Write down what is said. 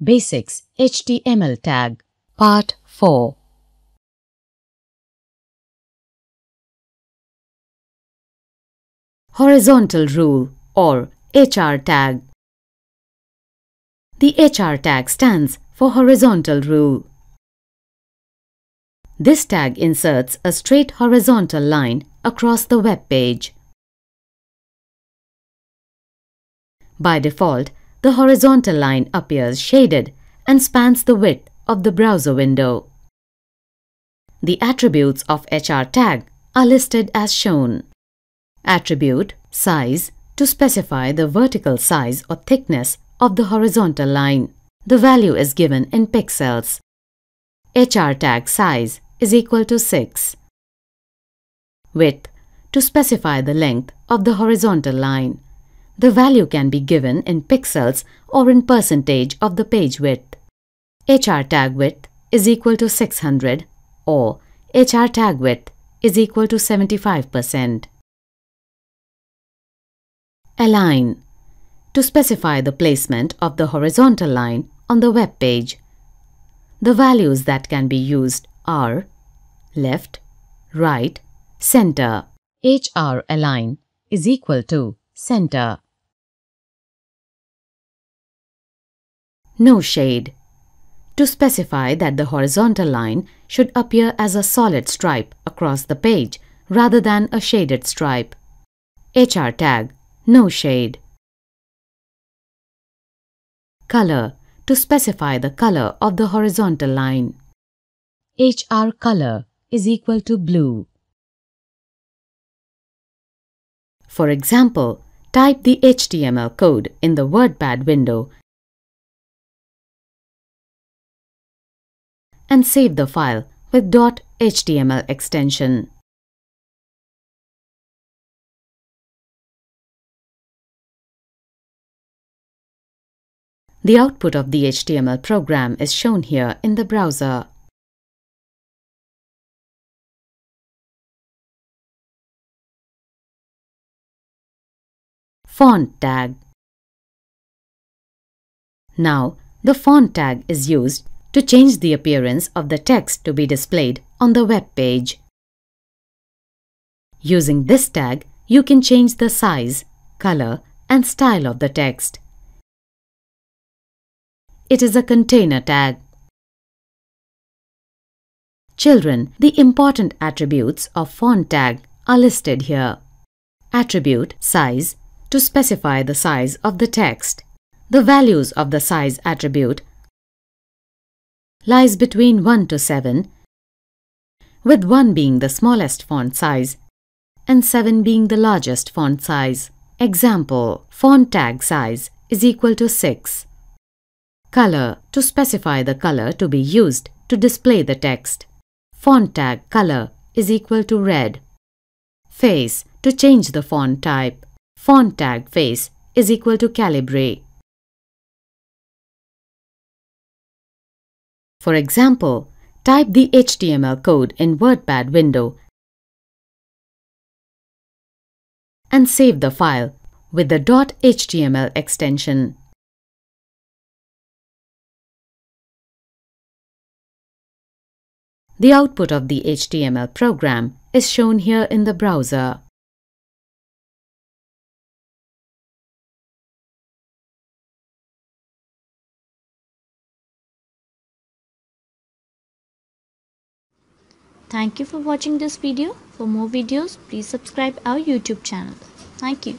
Basics HTML Tag Part 4 Horizontal Rule or HR Tag The HR tag stands for Horizontal Rule. This tag inserts a straight horizontal line across the web page. By default, the horizontal line appears shaded and spans the width of the browser window. The attributes of HR tag are listed as shown. Attribute size to specify the vertical size or thickness of the horizontal line. The value is given in pixels. HR tag size is equal to 6. Width to specify the length of the horizontal line. The value can be given in pixels or in percentage of the page width. HR tag width is equal to 600 or HR tag width is equal to 75%. Align to specify the placement of the horizontal line on the web page. The values that can be used are left, right, center. HR align is equal to center. No shade. To specify that the horizontal line should appear as a solid stripe across the page rather than a shaded stripe. HR tag No shade. Color to specify the color of the horizontal line. HR color is equal to blue. For example, type the HTML code in the WordPad window and save the file with .html extension. The output of the HTML program is shown here in the browser. Font tag Now, the font tag is used to change the appearance of the text to be displayed on the web page. Using this tag, you can change the size, color and style of the text. It is a container tag. Children, the important attributes of font tag are listed here. Attribute size to specify the size of the text. The values of the size attribute lies between 1 to 7, with 1 being the smallest font size and 7 being the largest font size. Example, font tag size is equal to 6. Color to specify the color to be used to display the text. Font tag color is equal to red. Face to change the font type. Font tag face is equal to Calibri. For example, type the HTML code in WordPad window and save the file with the .html extension. The output of the HTML program is shown here in the browser. Thank you for watching this video. For more videos, please subscribe our YouTube channel. Thank you.